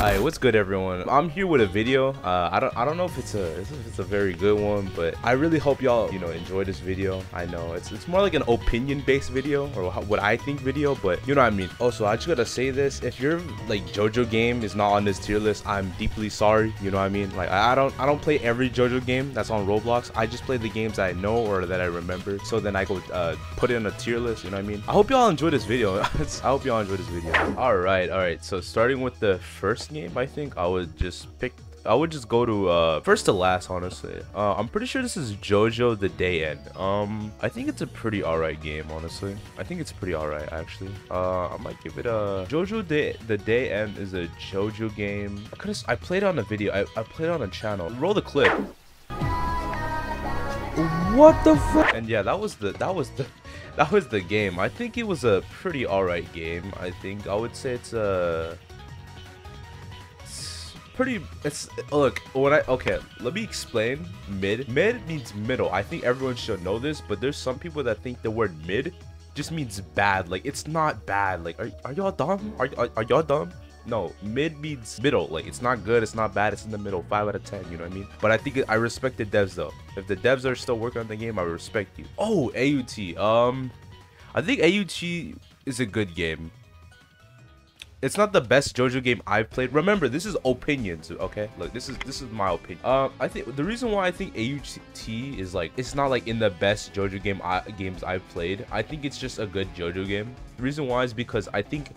Hi, what's good everyone? I'm here with a video. Uh, I don't I don't know if it's a if it's a very good one, but I really hope y'all you know enjoy this video. I know it's it's more like an opinion based video or what I think video, but you know what I mean. Also, I just gotta say this: if your like JoJo game is not on this tier list, I'm deeply sorry. You know what I mean? Like I don't I don't play every JoJo game that's on Roblox. I just play the games I know or that I remember. So then I go uh, put it in a tier list. You know what I mean? I hope y'all enjoy this video. I hope y'all enjoy this video. All right, all right. So starting with the first game, I think I would just pick. I would just go to uh, first to last, honestly. Uh, I'm pretty sure this is JoJo the Day End. Um, I think it's a pretty alright game, honestly. I think it's pretty alright, actually. Uh, I might give it a JoJo Day. The Day End is a JoJo game. I could I played on a video. I, I played on a channel. Roll the clip. What the fuck? And yeah, that was the that was the that was the game. I think it was a pretty alright game. I think I would say it's a pretty it's look when i okay let me explain mid. Mid means middle. I think everyone should know this but there's some people that think the word mid just means bad. Like it's not bad. Like are, are y'all dumb? Are, are, are y'all dumb? No mid means middle. Like it's not good it's not bad it's in the middle. Five out of ten you know what i mean? But i think i respect the devs though. If the devs are still working on the game i respect you. Oh aut um i think aut is a good game it's not the best JoJo game I've played. Remember, this is opinions, okay? Look, this is this is my opinion. Um, I think the reason why I think AUT is like it's not like in the best JoJo game I, games I've played. I think it's just a good JoJo game. The reason why is because I think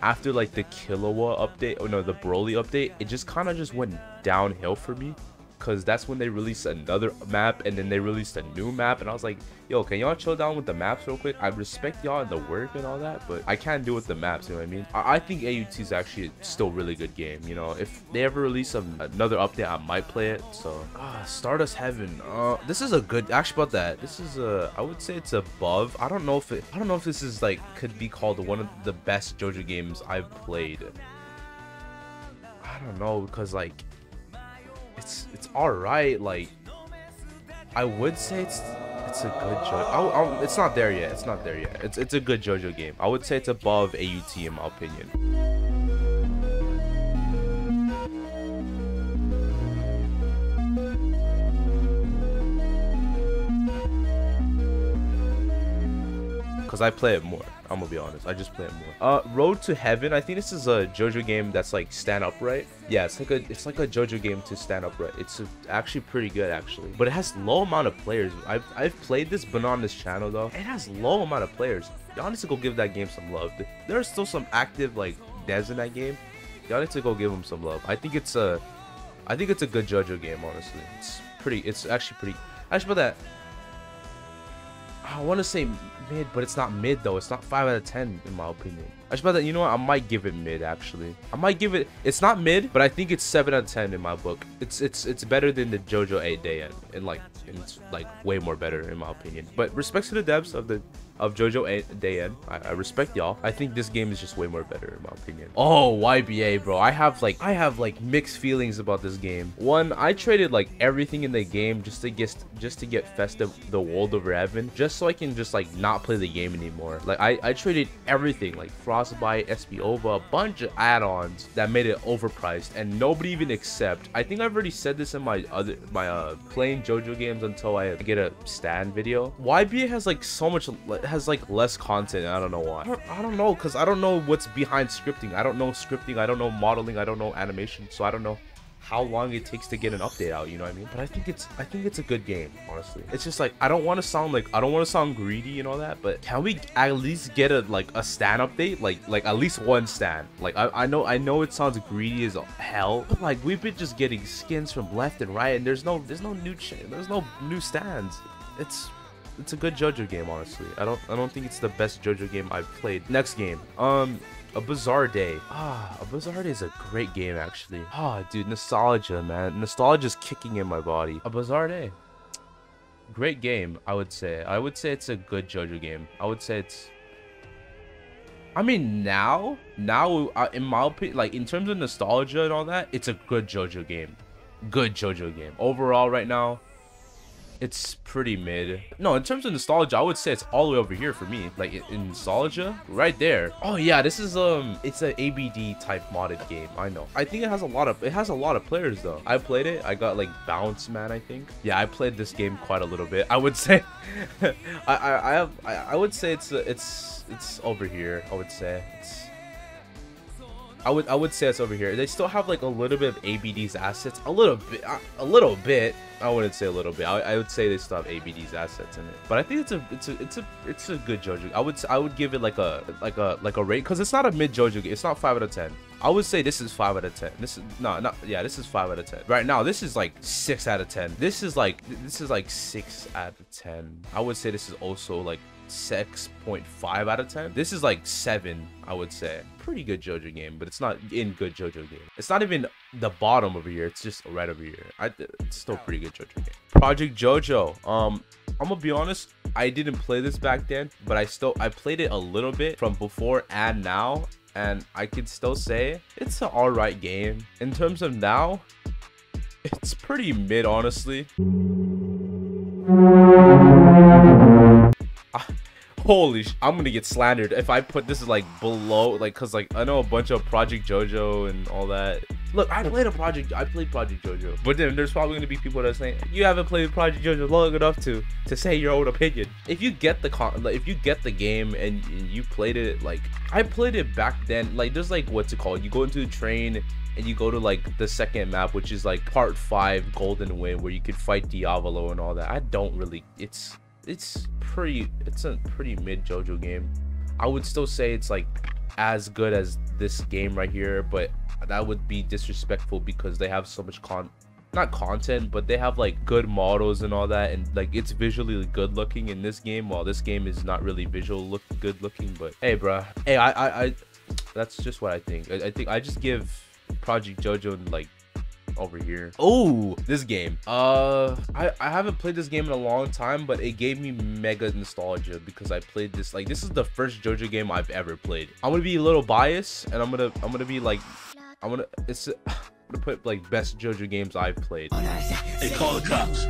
after like the Killua update, or no, the Broly update, it just kind of just went downhill for me because that's when they released another map and then they released a new map and I was like, yo, can y'all chill down with the maps real quick? I respect y'all and the work and all that, but I can't do with the maps, you know what I mean? I, I think AUT is actually still a really good game, you know? If they ever release a, another update, I might play it, so. Ah, Stardust Heaven. Uh, this is a good, actually about that, this is a, I would say it's above. I don't know if it, I don't know if this is like, could be called one of the best JoJo games I've played. I don't know, because like, it's it's all right. Like I would say it's it's a good JoJo. it's not there yet. It's not there yet. It's it's a good JoJo game. I would say it's above AUT in my opinion. because I play it more. I'm gonna be honest. I just play it more. Uh, Road to Heaven. I think this is a JoJo game that's like stand upright. Yeah, it's like a it's like a JoJo game to stand upright. It's a, actually pretty good actually, but it has low amount of players. I've I've played this, but on this channel though. It has low amount of players. Y'all need to go give that game some love. There are still some active like devs in that game. Y'all need to go give them some love. I think it's a, I think it's a good JoJo game. Honestly, it's pretty. It's actually pretty. Actually, about that. I want to say mid, but it's not mid though. It's not 5 out of 10 in my opinion. I just that, you know what? I might give it mid actually. I might give it, it's not mid, but I think it's 7 out of 10 in my book. It's it's it's better than the JoJo 8 day end. And like, it's like way more better in my opinion. But respects to the devs of the of JoJo Day. I, I respect y'all. I think this game is just way more better in my opinion. Oh, YBA, bro. I have like I have like mixed feelings about this game. One, I traded like everything in the game just to get just to get Festive the World over Heaven, just so I can just like not play the game anymore. Like I, I traded everything like Frostbite, SP Ova, a bunch of add-ons that made it overpriced and nobody even accept. I think I've already said this in my other my uh playing JoJo games until I get a stand video. YBA has like so much has like less content. I don't know why. I don't, I don't know because I don't know what's behind scripting. I don't know scripting. I don't know modeling. I don't know animation. So I don't know how long it takes to get an update out you know what i mean but i think it's i think it's a good game honestly it's just like i don't want to sound like i don't want to sound greedy and all that but can we at least get a like a stand update like like at least one stand like i, I know i know it sounds greedy as hell but like we've been just getting skins from left and right and there's no there's no new there's no new stands it's it's a good JoJo game, honestly. I don't I don't think it's the best JoJo game I've played. Next game, um, a Bizarre Day. Ah, a Bizarre Day is a great game, actually. Ah, dude, nostalgia, man. Nostalgia is kicking in my body. A Bizarre Day. Great game, I would say. I would say it's a good JoJo game. I would say it's. I mean, now, now, uh, in my opinion, like in terms of nostalgia and all that, it's a good JoJo game. Good JoJo game. Overall, right now, it's pretty mid. No, in terms of nostalgia, I would say it's all the way over here for me. Like in nostalgia, right there. Oh yeah, this is um, it's an ABD type modded game. I know. I think it has a lot of it has a lot of players though. I played it. I got like Bounce Man, I think. Yeah, I played this game quite a little bit. I would say, I, I I have I, I would say it's it's it's over here. I would say it's I would I would say it's over here. They still have like a little bit of ABD's assets, a little bit, uh, a little bit. I wouldn't say a little bit. I, I, would say they still have ABD's assets in it. But I think it's a it's a it's a it's a good JoJo. I would I would give it like a like a like a rate because it's not a mid JoJo. It's not five out of ten. I would say this is five out of ten. This is no, not yeah. This is five out of ten. Right now, this is like six out of ten. This is like this is like six out of ten. I would say this is also like 6.5 out of 10. This is like 7, I would say. Pretty good JoJo game, but it's not in good JoJo game. It's not even the bottom over here. It's just right over here. I, it's still pretty good JoJo game. Project JoJo. Um, I'm gonna be honest. I didn't play this back then, but I still I played it a little bit from before and now, and I can still say it's an alright game. In terms of now, it's pretty mid, honestly. Holy sh! I'm gonna get slandered if I put this like below, like, cause like I know a bunch of Project JoJo and all that. Look, I played a Project, I played Project JoJo, but then there's probably gonna be people that are saying you haven't played Project JoJo long enough to to say your own opinion. If you get the con, like, if you get the game and, and you played it, like I played it back then. Like there's like what's it called? You go into the train and you go to like the second map which is like part five golden wind where you could fight diavolo and all that i don't really it's it's pretty it's a pretty mid JoJo game. I would still say it's like as good as this game right here, but that would be disrespectful because they have so much con not content, but they have like good models and all that, and like it's visually good looking in this game. While this game is not really visual look good looking, but hey, bruh, hey, I, I, I, that's just what I think. I, I think I just give Project JoJo like over here. Oh, this game. Uh, I, I haven't played this game in a long time, but it gave me mega nostalgia because I played this. Like, this is the first JoJo game I've ever played. I'm gonna be a little biased, and I'm gonna I'm gonna be like, I'm gonna it's. I'm gonna put like best JoJo games I've played. Hey, call the cops.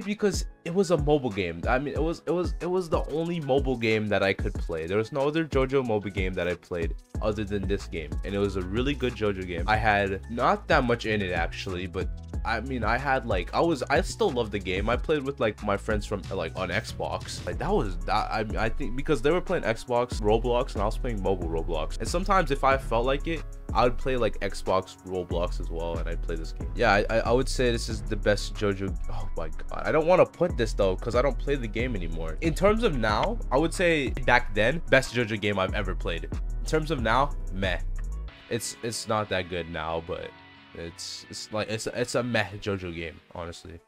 Because it was a mobile game. I mean, it was it was it was the only mobile game that I could play. There was no other JoJo mobile game that I played other than this game, and it was a really good JoJo game. I had not that much in it actually, but I mean, I had like I was I still love the game. I played with like my friends from like on Xbox. Like that was that I I think because they were playing Xbox Roblox and I was playing mobile Roblox. And sometimes if I felt like it, I would play like Xbox Roblox as well, and I'd play this game. Yeah, I, I would say this is the best JoJo. Oh my god, I don't want to put this though because I don't play the game anymore. In terms of now, I would say back then best JoJo game I've ever played. In terms of now, meh. It's it's not that good now, but it's it's like it's it's a meh JoJo game, honestly.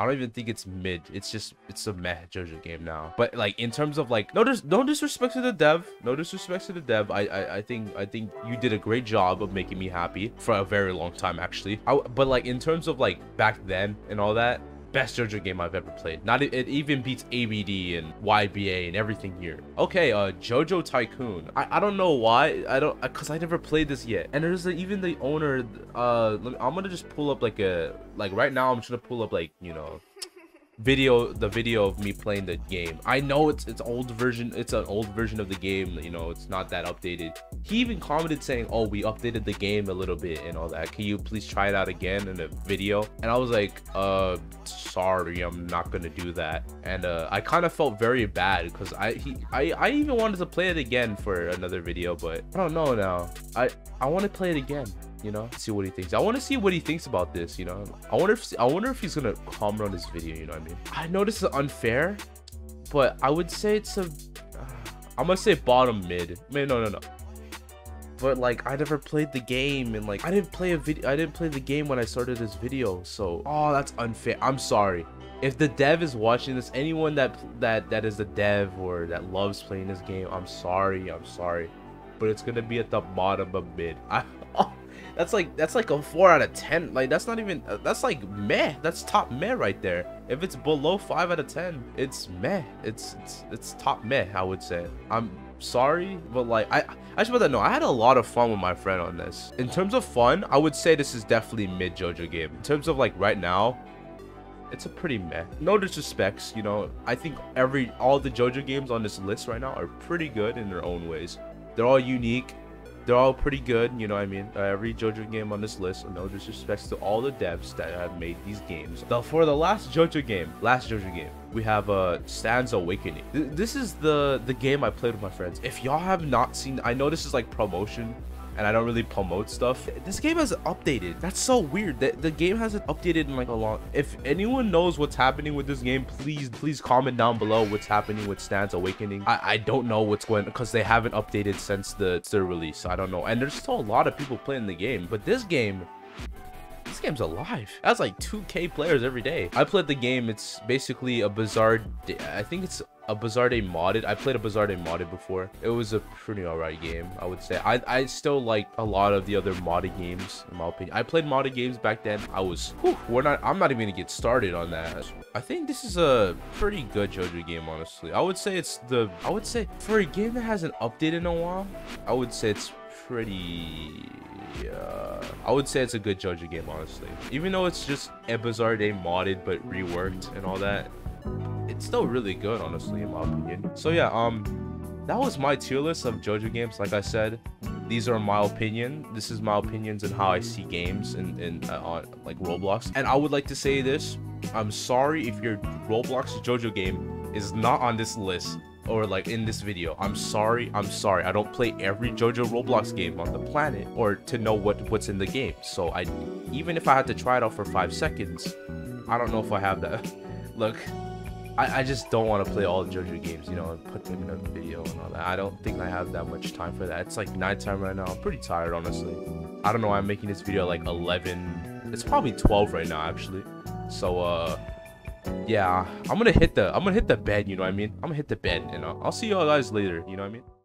I don't even think it's mid. It's just it's a meh JoJo game now. But like in terms of like no dis no disrespect to the dev, no disrespect to the dev. I I, I think I think you did a great job of making me happy for a very long time actually. I, but like in terms of like back then and all that, best JoJo game I've ever played. Not it even beats ABD and YBA and everything here. Okay, uh, JoJo Tycoon. I, I don't know why. I don't because I never played this yet. And there's a, even the owner. Uh, me, I'm gonna just pull up like a like right now. I'm just gonna pull up like you know video the video of me playing the game. I know it's it's old version it's an old version of the game you know it's not that updated. He even commented saying oh we updated the game a little bit and all that. Can you please try it out again in a video? And i was like uh sorry i'm not gonna do that. And uh i kind of felt very bad because i he i i even wanted to play it again for another video but i don't know now. I i want to play it again you know see what he thinks. I want to see what he thinks about this you know? I wonder if i wonder if he's gonna comment on this video you know what i mean? I know this is unfair but i would say it's a i'm gonna say bottom mid. Man no no no. But like i never played the game and like i didn't play a video i didn't play the game when i started this video so oh that's unfair. I'm sorry. If the dev is watching this anyone that that that is a dev or that loves playing this game i'm sorry i'm sorry. But it's gonna be at the bottom of mid. I, that's like that's like a four out of ten. Like that's not even uh, that's like meh. That's top meh right there. If it's below five out of ten, it's meh. It's it's it's top meh. I would say. I'm sorry, but like I I just want to know. I had a lot of fun with my friend on this. In terms of fun, I would say this is definitely mid JoJo game. In terms of like right now, it's a pretty meh. No disrespects, you know. I think every all the JoJo games on this list right now are pretty good in their own ways. They're all unique. They're all pretty good, you know what I mean? Uh, every JoJo game on this list, no disrespects to all the devs that have made these games. The, for the last JoJo game, last JoJo game, we have uh, Stands Awakening. Th this is the, the game I played with my friends. If y'all have not seen, I know this is like promotion, and I don't really promote stuff. This game has updated. That's so weird. The, the game hasn't updated in like a long... If anyone knows what's happening with this game, please, please comment down below what's happening with Stands Awakening. I, I don't know what's going... Because they haven't updated since the, the release. I don't know. And there's still a lot of people playing the game. But this game game's alive. That's like 2k players every day. I played the game. It's basically a bizarre. I think it's a Bizarre Day modded. I played a Bizarre Day modded before. It was a pretty alright game, I would say. I, I still like a lot of the other modded games, in my opinion. I played modded games back then. I was, whew, we're not, I'm not even gonna get started on that. I think this is a pretty good JoJo game, honestly. I would say it's the, I would say for a game that hasn't updated in a while, I would say it's pretty uh, I would say it's a good JoJo game, honestly. Even though it's just a Bizarre Day modded but reworked and all that, it's still really good, honestly, in my opinion. So yeah, um, that was my tier list of JoJo games. Like I said, these are my opinion. This is my opinions and how I see games and in, uh, on like Roblox. And I would like to say this: I'm sorry if your Roblox JoJo game is not on this list or like in this video. I'm sorry, I'm sorry. I don't play every JoJo Roblox game on the planet or to know what what's in the game. So I even if I had to try it out for 5 seconds, I don't know if I have that. Look, I, I just don't want to play all the JoJo games, you know, and put them in a video and all that. I don't think I have that much time for that. It's like nighttime right now. I'm pretty tired, honestly. I don't know why I'm making this video like 11. It's probably 12 right now, actually. So, uh, yeah, I'm gonna hit the I'm gonna hit the bed. You know what I mean? I'm gonna hit the bed, and I'll, I'll see you all guys later. You know what I mean?